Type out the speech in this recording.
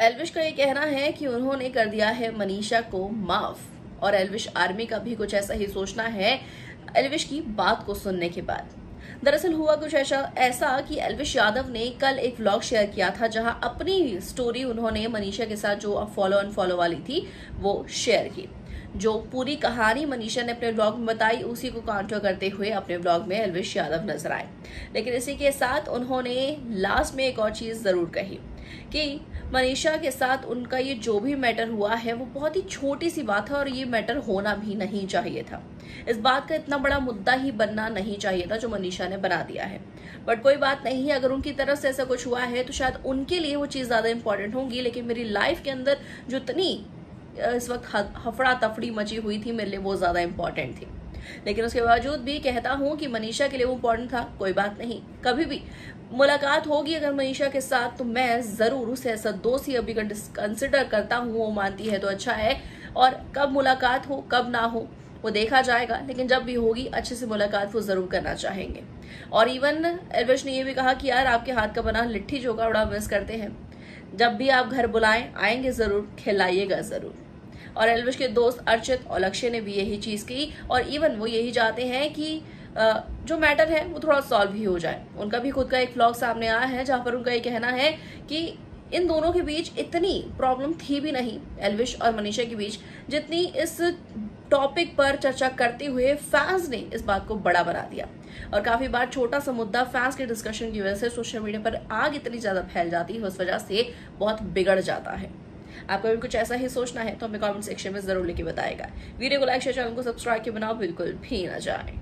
एलविश का ये कहना है कि उन्होंने कर दिया है मनीषा को माफ़। और एलविश आर्मी का भी कुछ ऐसा ही सोचना है, एलविश की बात को सुनने के बाद। दरअसल हुआ कुछ ऐसा ऐसा कि एलविश यादव ने कल एक व्लॉग शेयर किया था, जहाँ अपनी स्टोरी उन्होंने मनीषा के साथ जो फॉलो अनफॉलो फॉलो वाली थी, वो शेयर की। जो पूरी कहानी मनीषा ने अपने ब्लॉग में बताई, उसी को काउंटर करते हुए अपने ब्लॉग में एलविश यादव नज़र आए। लेकिन इसी के साथ उन्होंने लास्ट में एक और चीज़ ज़रूर कही कि मनीषा के साथ उनका ये जो भी मैटर हुआ है, वो बहुत ही छोटी सी बात है और ये मैटर होना भी नहीं चाहिए था। इस बात का इतना बड़ा मुद्दा ही बनना नहीं चाहिए था जो मनीषा ने बना दिया है। बट कोई बात नहीं है अगर उनकी तरफ़ से ऐसा कुछ हुआ है तो शायद उनके लिए वो चीज़ ज़्यादा इंपॉर्टेंट होगी, लेकिन मेरी लाइफ के अंदर जो इतनी इस वक्त हफड़ा तफड़ी मची हुई थी, मेरे लिए वो ज़्यादा इंपॉर्टेंट थी। लेकिन उसके बावजूद भी कहता हूँ कि मनीषा के लिए वो इम्पोर्टेंट था, कोई बात नहीं। कभी भी मुलाकात होगी अगर मनीषा के साथ तो मैं ज़रूर उसे ऐसा दोस्त ही अभी कंसिडर करता हूँ, वो मानती है तो अच्छा है। और कब मुलाकात हो, कब ना हो, वो देखा जाएगा, लेकिन जब भी होगी, अच्छे से मुलाकात वो ज़रूर करना चाहेंगे। और इवन एलविश ने ये भी कहा कि यार, आपके हाथ का बना लिट्टी चोखा बड़ा मिस करते हैं। जब भी आप घर बुलाएँ, आएँगे ज़रूर, खिलाइएगा ज़रूर। और एलविश के दोस्त अर्चित और लक्ष्य ने भी यही चीज़ की। और इवन वो यही चाहते हैं कि जो मैटर है, वो थोड़ा सॉल्व ही हो जाए। उनका भी खुद का एक फ्लॉग सामने आया है, जहाँ पर उनका ये कहना है कि इन दोनों के बीच इतनी प्रॉब्लम थी भी नहीं, एलविश और मनीषा के बीच, जितनी इस टॉपिक पर चर्चा करते हुए फैंस ने इस बात को बड़ा बना दिया। और काफ़ी बार छोटा सा मुद्दा फैंस के डिस्कशन की वजह से सोशल मीडिया पर आग इतनी ज़्यादा फैल जाती है, उस वजह से बहुत बिगड़ जाता है। आपको भी कुछ ऐसा ही सोचना है तो हमें कमेंट सेक्शन में ज़रूर लेके बताएगा। वीडियो को लाइक शेयर चैनल को सब्सक्राइब के बनाओ बिल्कुल भी ना जाए।